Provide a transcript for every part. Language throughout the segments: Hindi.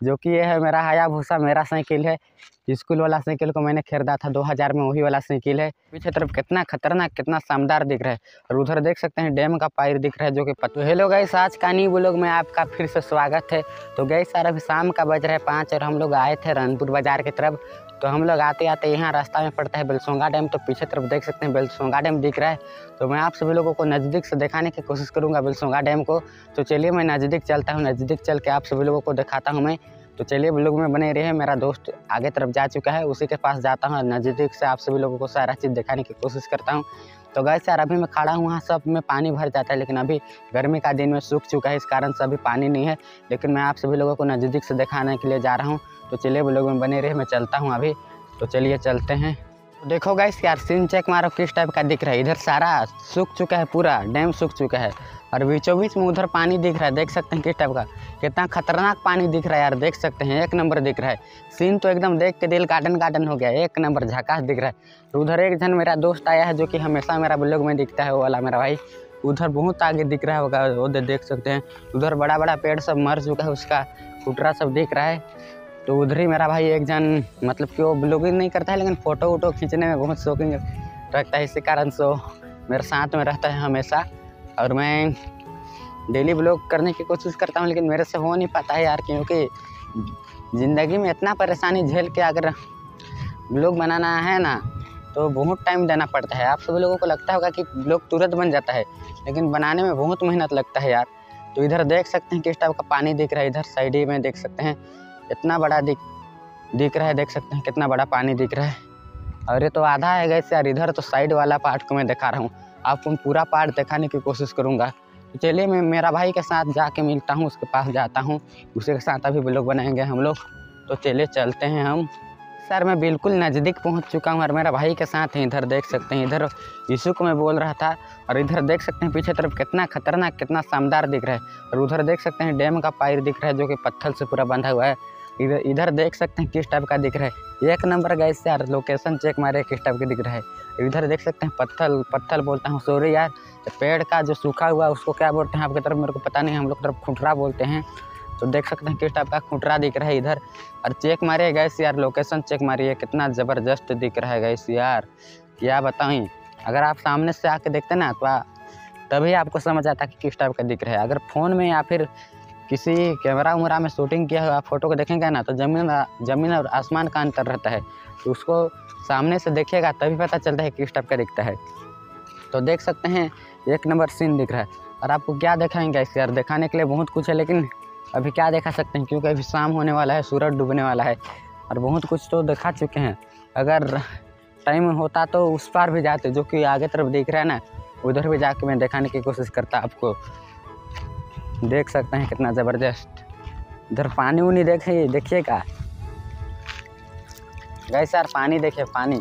जो कि ये है मेरा हयाभूसा मेरा साइकिल है। स्कूल वाला साइकिल को मैंने खरीदा था 2000 में, वही वाला साइकिल है। पीछे तरफ़ कितना खतरनाक, कितना शानदार दिख रहा है। और उधर देख सकते हैं डैम का पायर दिख रहा है जो कि पत्थर हेलो गई आज का नहीं लोग में आपका फिर से स्वागत है। तो गई सर, अभी शाम का बज रहा है पाँच और हम लोग आए थे रनपुर बाज़ार की तरफ़। तो हम लोग आते आते यहाँ रास्ता में पड़ता है बेलसोंगा डैम। तो पीछे तरफ़ देख सकते हैं बेलसोंगा डैम दिख रहा है। तो मैं आप सभी लोगों को नज़दीक से दिखाने की कोशिश करूँगा बेलसोंगा डैम को। तो चलिए मैं नज़दीक चलता हूँ। नज़दीक चल के आप सभी लोगों को दिखाता हूँ मैं। तो चलिए, लोग में बने रहे मेरा दोस्त आगे तरफ़ जा चुका है, उसी के पास जाता हूँ। नज़दीक से आप सभी लोगों को सारा चीज़ दिखाने की कोशिश करता हूँ। तो गए सर अभी मैं खड़ा हूँ वहाँ सब में पानी भर जाता है, लेकिन अभी गर्मी का दिन में सूख चुका है, इस कारण से अभी पानी नहीं है। लेकिन मैं आप सभी लोगों को नज़दीक से दिखाने के लिए जा रहा हूँ। तो चलिए वो लोग में बने रहे मैं चलता हूँ अभी। तो चलिए, चलते हैं। देखो गाइस यार सीन चेक मारो किस टाइप का दिख रहा है। इधर सारा सूख चुका है पूरा डैम सूख चुका है। और बीचों बीच में उधर पानी दिख रहा है, देख सकते हैं किस टाइप का। कितना खतरनाक पानी दिख रहा है यार, देख सकते हैं, एक नंबर दिख रहा है। सीन तो एकदम देख के दिल गार्डन गार्डन हो गया एक नंबर झकास दिख रहा है। तो उधर एक जन मेरा दोस्त आया है जो कि हमेशा मेरा ब्लॉग में दिखता है, वो वाला मेरा भाई। उधर बहुत आगे दिख रहा होगा, वो देख सकते हैं। उधर बड़ा बड़ा पेड़ सब मर चुका है, उसका कुटरा सब दिख रहा है। तो उधर ही मेरा भाई एक जन मतलब कि वो ब्लॉगिंग नहीं करता है, लेकिन फ़ोटो वोटो खींचने में बहुत शौकीन रखता है, इसी कारण से मेरे साथ में रहता है हमेशा। और मैं डेली ब्लॉग करने की कोशिश करता हूँ, लेकिन मेरे से हो नहीं पाता है यार, क्योंकि ज़िंदगी में इतना परेशानी झेल के अगर ब्लॉग बनाना है ना तो बहुत टाइम देना पड़ता है। आप सभी लोगों को लगता होगा कि ब्लॉग तुरंत बन जाता है, लेकिन बनाने में बहुत मेहनत लगता है यार। तो इधर देख सकते हैं किस टाइप का पानी दिख रहा है, इधर साइड ही में देख सकते हैं। इतना बड़ा दिख दिख रहा है, देख सकते हैं कितना बड़ा पानी दिख रहा है। और ये तो आधा है गैस यार, इधर तो साइड वाला पार्ट को मैं दिखा रहा हूँ। आपको पूरा पार्ट दिखाने की कोशिश करूँगा। चलिए मैं मेरा भाई के साथ जाके मिलता हूँ, उसके पास जाता हूँ। उसी के साथ अभी ब्लॉग बनाएँगे हम लोग। तो चलिए चलते हैं हम। सर, मैं बिल्कुल नज़दीक पहुँच चुका हूँ और मेरा भाई के साथ हैं, इधर देख सकते हैं, इधर यीशु को मैं बोल रहा था। और इधर देख सकते हैं पीछे तरफ़ कितना खतरनाक, कितना शानदार दिख रहा है। और उधर देख सकते हैं डैम का पायर दिख रहा है जो कि पत्थर से पूरा बंधा हुआ है। इधर इधर देख सकते हैं किस टाइप का दिख रहा है। एक नंबर गैस यार लोकेशन चेक मारे किस टाइप के दिख रहा है। इधर देख सकते हैं पत्थर पत्थर बोलता हूँ सॉरी यार तो पेड़ का जो सूखा हुआ उसको क्या बोलते हैं आपकी तरफ़? मेरे को पता नहीं, हम लोग तरफ़ खुटरा बोलते हैं। तो देख सकते हैं किस टाइप का खुटरा दिख रहा है इधर। और चेक मारिए गैस यार लोकेशन चेक मारिए कितना ज़बरदस्त दिख रहा है गए यार। क्या बताएँ अगर आप सामने से आके देखते ना तो तभी आपको समझ आता कि किस टाइप का दिख रहा है। अगर फ़ोन में या फिर किसी कैमरा उमरा में शूटिंग किया हुआ फ़ोटो को देखेंगे ना तो ज़मीन ज़मीन और आसमान का अंतर रहता है। तो उसको सामने से देखिएगा तभी पता चलता है किस टाइप का दिखता है। तो देख सकते हैं, एक नंबर सीन दिख रहा है। और आपको क्या दिखाएँगे इसके यार? दिखाने के लिए बहुत कुछ है, लेकिन अभी क्या दिखा सकते हैं? क्योंकि अभी शाम होने वाला है, सूरज डूबने वाला है। और बहुत कुछ तो दिखा चुके हैं। अगर टाइम होता तो उस पार भी जाते, जो कि आगे तरफ़ देख रहा है ना, उधर भी जाके मैं दिखाने की कोशिश करता आपको। देख सकते हैं कितना ज़बरदस्त। इधर पानी उनी देखिए देखिएगा। गैस यार, पानी देखिए, पानी।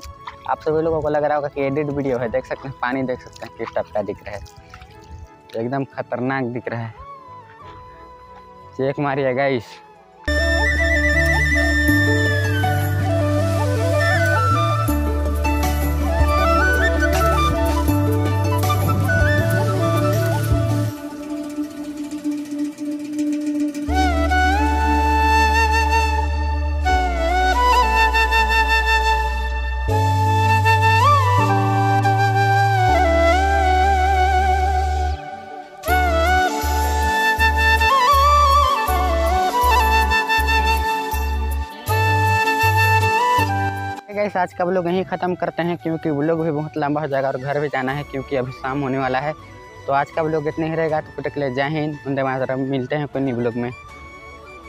आप सभी लोगों को लग रहा होगा कि एडिट वीडियो है, देख सकते हैं, पानी देख सकते हैं, किस टाइप का दिख रहा है। एकदम खतरनाक दिख रहा है। चेक मारिए गाइस गाइस, आज का ब्लॉग यहीं ख़त्म करते हैं? क्योंकि ब्लॉग भी बहुत लंबा हो जाएगा और घर भी जाना है, क्योंकि अभी शाम होने वाला है। तो आज का ब्लॉग इतना ही रहेगा? तो कुछ के लिए जय हिंद उनके मिलते हैं कोई नहीं ब्लॉग में।